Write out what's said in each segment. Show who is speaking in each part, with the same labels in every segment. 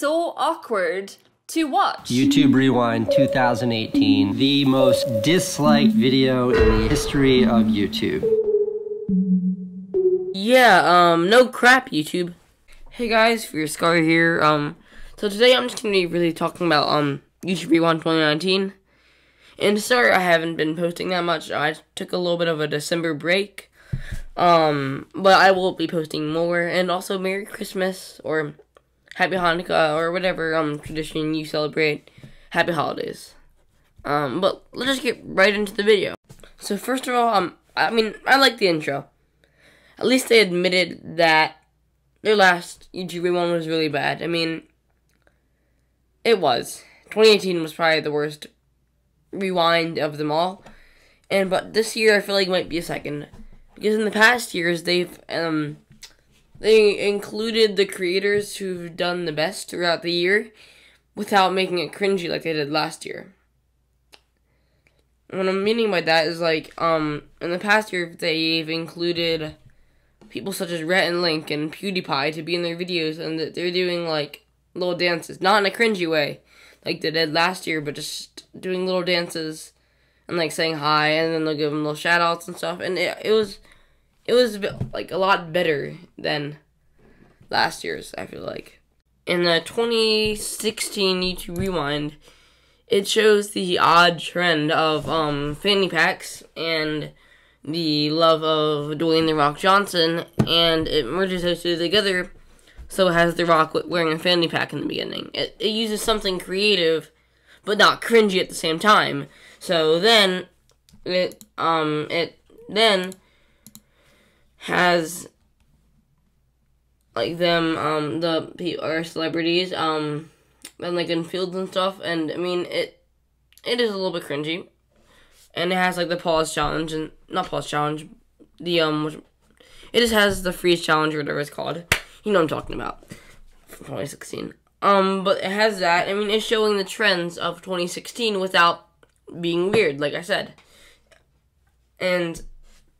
Speaker 1: so awkward to watch.
Speaker 2: YouTube Rewind 2018, the most disliked video in the history of YouTube.
Speaker 3: Yeah, um, no crap, YouTube. Hey guys, FierceScar here. Um, so today I'm just gonna be really talking about um YouTube Rewind 2019. And sorry I haven't been posting that much. I took a little bit of a December break. Um, but I will be posting more. And also Merry Christmas or Happy Hanukkah or whatever um tradition you celebrate. Happy holidays. Um, but let's just get right into the video. So first of all, um, I mean I like the intro. At least they admitted that their last YouTube Rewind was really bad. I mean, it was. 2018 was probably the worst rewind of them all. And but this year I feel like might be a second because in the past years they've um they included the creators who've done the best throughout the year without making it cringy like they did last year. what I'm meaning by that is like um in the past year they've included people such as Rhett and Link and PewDiePie to be in their videos and that they're doing like little dances, not in a cringy way like they did last year, but just doing little dances and like saying hi, and then they'll give them little shout outs and stuff. And it, it was it was like a lot better than last year's. I feel like in the 2016 YouTube Rewind, it shows the odd trend of um fanny packs and the love of Dwayne the Rock Johnson, and it merges those two together so it has The Rock wearing a fanny pack in the beginning. It, it uses something creative, but not cringy at the same time. So then, it, um, it then has, like, them, um, the or celebrities, um, and, like, in fields and stuff, and, I mean, it, it is a little bit cringy. And it has, like, the pause challenge, and, not pause challenge, the, um, it just has the freeze challenge or whatever it's called. You know what I'm talking about. 2016. Um, but it has that. I mean, it's showing the trends of 2016 without being weird, like I said. And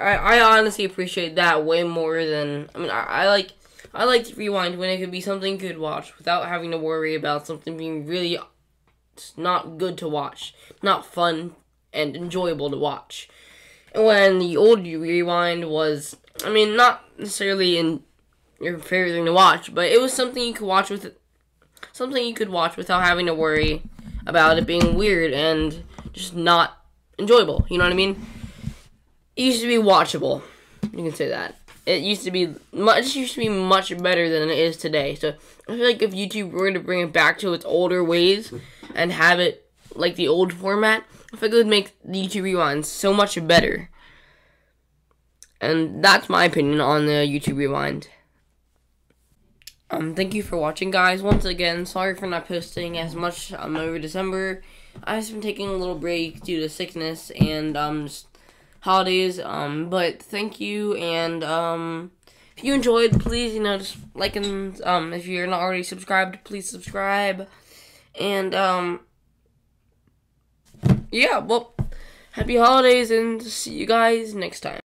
Speaker 3: I, I honestly appreciate that way more than I mean I, I like I like to rewind when it could be something good to watch without having to worry about something being really not good to watch, not fun and enjoyable to watch. And when the old rewind was, I mean, not necessarily in your favorite thing to watch, but it was something you could watch with something you could watch without having to worry about it being weird and just not enjoyable. You know what I mean? It used to be watchable. You can say that. It used to be much used to be much better than it is today. So I feel like if YouTube were to bring it back to its older ways and have it like the old format, I feel like it would make the YouTube Rewind so much better. And that's my opinion on the YouTube Rewind. Um, thank you for watching, guys. Once again, sorry for not posting as much um, over December. I've just been taking a little break due to sickness and um, holidays. Um, but thank you, and um, if you enjoyed, please, you know, just like and um, if you're not already subscribed, please subscribe. And um, yeah, well, happy holidays, and see you guys next time.